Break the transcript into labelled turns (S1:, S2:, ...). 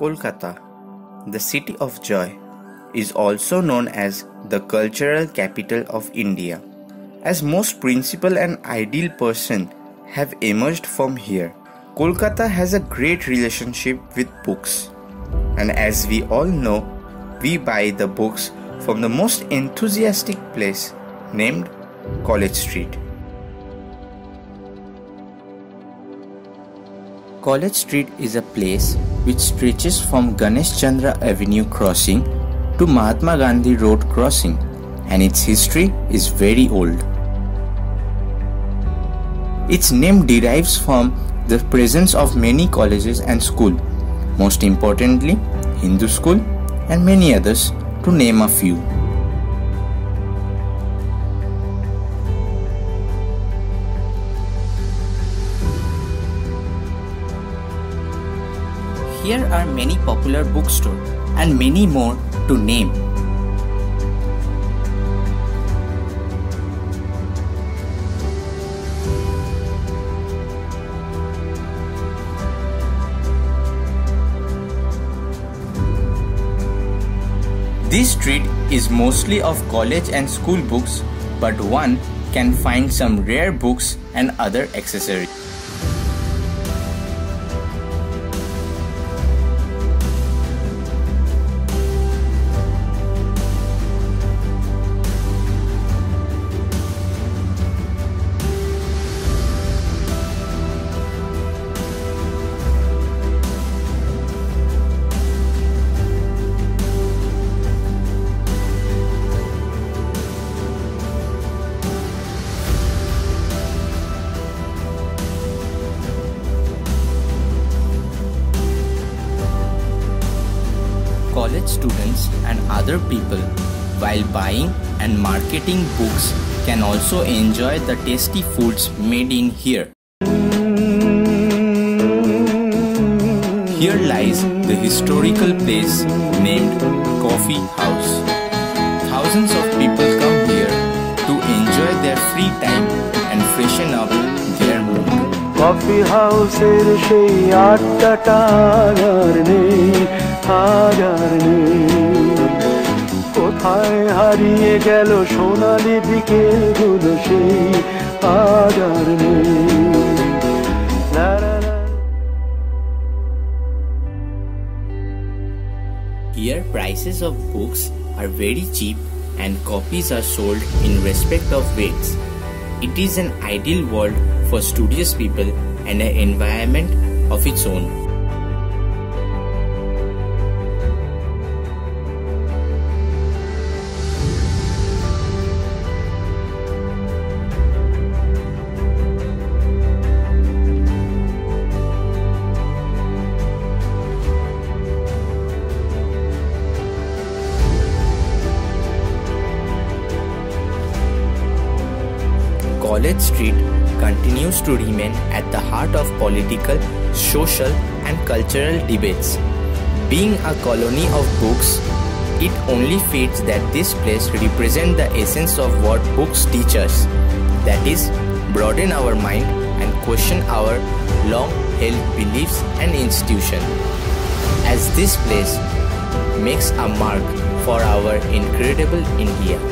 S1: Kolkata, the city of joy, is also known as the cultural capital of India, as most principal and ideal person have emerged from here. Kolkata has a great relationship with books, and as we all know, we buy the books from the most enthusiastic place named College Street. College Street is a place which stretches from Ganesh Chandra Avenue crossing to Mahatma Gandhi Road crossing and its history is very old. Its name derives from the presence of many colleges and schools, most importantly Hindu school and many others to name a few. Here are many popular bookstores and many more to name. This street is mostly of college and school books, but one can find some rare books and other accessories. students and other people, while buying and marketing books can also enjoy the tasty foods made in here. Here lies the historical place named Coffee House. Thousands of people come here to enjoy their free time and freshen up their mood.
S2: Coffee House হাজার কোথায় হারিয়ে গেল সোনালি বিকেলগুলো সেই হাজার।
S1: Here prices of books are very cheap and copies are sold in respect of weights. It is an ideal world for studious people and an environment of its own. College Street continues to remain at the heart of political, social, and cultural debates. Being a colony of books, it only fits that this place represents the essence of what books teach us. That is, broaden our mind and question our long held beliefs and institutions. As this place makes a mark for our incredible India.